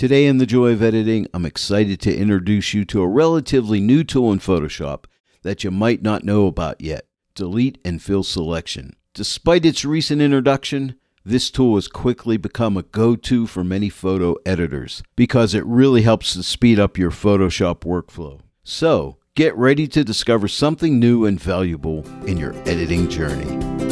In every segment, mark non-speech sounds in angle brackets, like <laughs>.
Today in The Joy of Editing, I'm excited to introduce you to a relatively new tool in Photoshop that you might not know about yet Delete and Fill Selection. Despite its recent introduction, this tool has quickly become a go to for many photo editors because it really helps to speed up your Photoshop workflow. So, get ready to discover something new and valuable in your editing journey.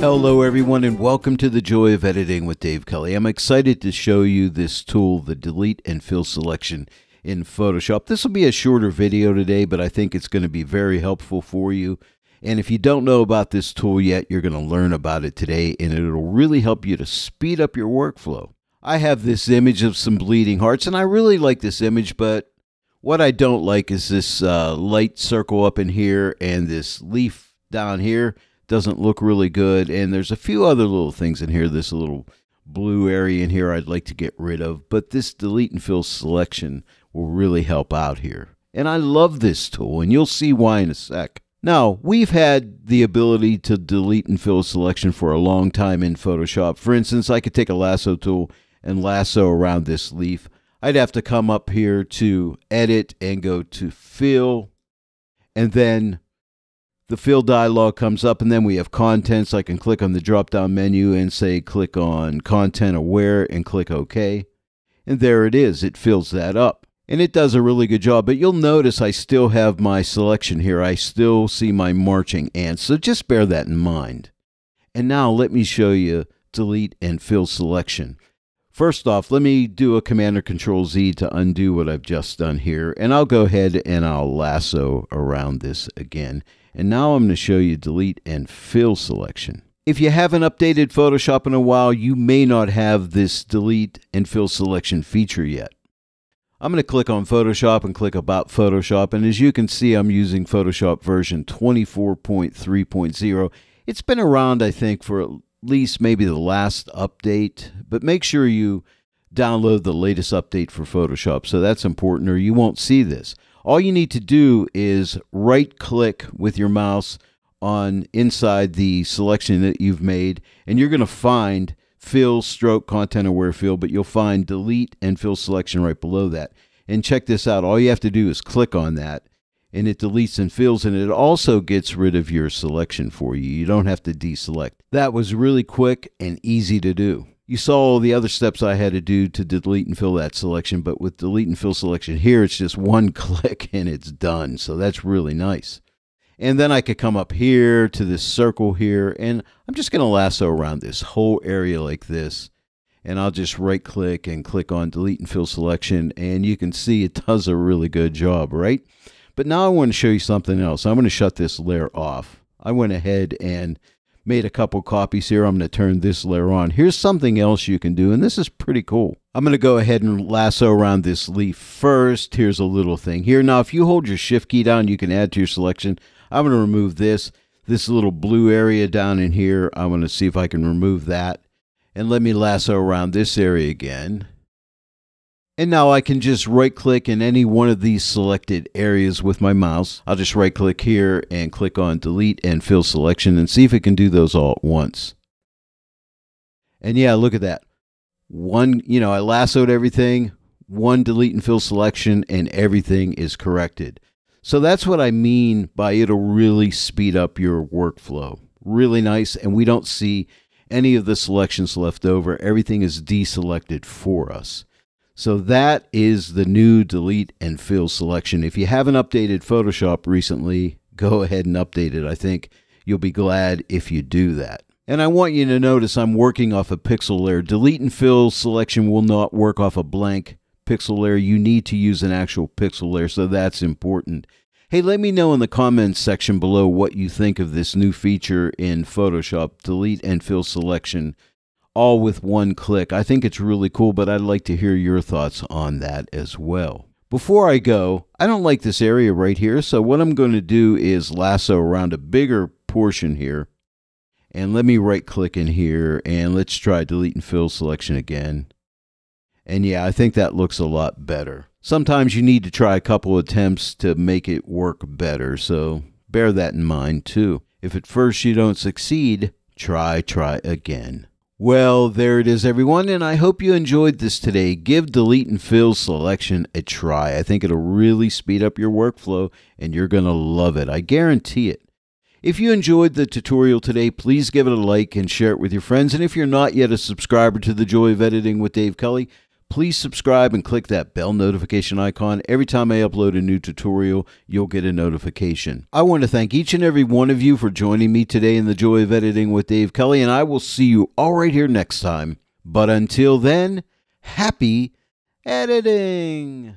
Hello, everyone, and welcome to the Joy of Editing with Dave Kelly. I'm excited to show you this tool, the Delete and Fill Selection in Photoshop. This will be a shorter video today, but I think it's going to be very helpful for you. And if you don't know about this tool yet, you're going to learn about it today, and it'll really help you to speed up your workflow. I have this image of some bleeding hearts, and I really like this image, but what I don't like is this uh, light circle up in here and this leaf down here doesn't look really good. And there's a few other little things in here. This little blue area in here I'd like to get rid of, but this delete and fill selection will really help out here. And I love this tool, and you'll see why in a sec. Now, we've had the ability to delete and fill a selection for a long time in Photoshop. For instance, I could take a lasso tool and lasso around this leaf. I'd have to come up here to edit and go to fill and then the fill dialog comes up and then we have contents. I can click on the drop down menu and say click on content aware and click OK. And there it is. It fills that up. And it does a really good job. But you'll notice I still have my selection here. I still see my marching ants. So just bear that in mind. And now let me show you delete and fill selection. First off, let me do a Command or Control Z to undo what I've just done here. And I'll go ahead and I'll lasso around this again. And now I'm going to show you delete and fill selection. If you haven't updated Photoshop in a while, you may not have this delete and fill selection feature yet. I'm going to click on Photoshop and click About Photoshop. And as you can see, I'm using Photoshop version 24.3.0. It's been around, I think, for at least maybe the last update, but make sure you download the latest update for Photoshop. So that's important, or you won't see this. All you need to do is right click with your mouse on inside the selection that you've made, and you're going to find fill stroke content aware fill, but you'll find delete and fill selection right below that. And check this out. All you have to do is click on that and it deletes and fills and it also gets rid of your selection for you. You don't have to deselect. That was really quick and easy to do. You saw all the other steps I had to do to delete and fill that selection, but with delete and fill selection here, it's just <laughs> one click and it's done. So that's really nice. And then I could come up here to this circle here, and I'm just going to lasso around this whole area like this. And I'll just right click and click on delete and fill selection, and you can see it <laughs> does a really good job, right? But now I want to show you something else. I'm going to shut this layer off. I went ahead and made a couple copies here. I'm going to turn this layer on. Here's something else you can do, and this is pretty cool. I'm going to go ahead and lasso around this leaf first. Here's a little thing here. Now, if you hold your shift key down, you can add to your selection. I'm going to remove this. This little blue area down in here, I'm going to see if I can remove that. And let me lasso around this area again. And now I can just right click in any one of these selected areas with my mouse. I'll just right click here and click on delete and fill selection and see if it can do those all at once. And yeah, look at that. One, you know, I lassoed everything, one delete and fill selection, and everything is corrected. So that's what I mean by it'll really speed up your workflow. Really nice. And we don't see any of the selections left over. Everything is deselected for us. So that is the new delete and fill selection. If you haven't updated Photoshop recently, go ahead and update it. I think you'll be glad if you do that. And I want you to notice I'm working off a pixel layer. Delete and fill selection will not work off a blank pixel layer. You need to use an actual pixel layer, so that's important. Hey, let me know in the comments section below what you think of this new feature in Photoshop, delete and fill selection all with one click. I think it's really cool, but I'd like to hear your thoughts on that as well. Before I go, I don't like this area right here, so what I'm going to do is lasso around a bigger portion here. And let me right click in here and let's try delete and fill selection again. And yeah, I think that looks a lot better. Sometimes you need to try a couple attempts to make it work better, so bear that in mind too. If at first you don't succeed, try, try again. Well, there it is, everyone, and I hope you enjoyed this today. Give Delete and Fill selection a try. I think it'll really speed up your workflow, and you're going to love it. I guarantee it. If you enjoyed the tutorial today, please give it a like and share it with your friends. And if you're not yet a subscriber to The Joy of Editing with Dave Kelly, please subscribe and click that bell notification icon. Every time I upload a new tutorial, you'll get a notification. I want to thank each and every one of you for joining me today in The Joy of Editing with Dave Kelly, and I will see you all right here next time. But until then, happy editing!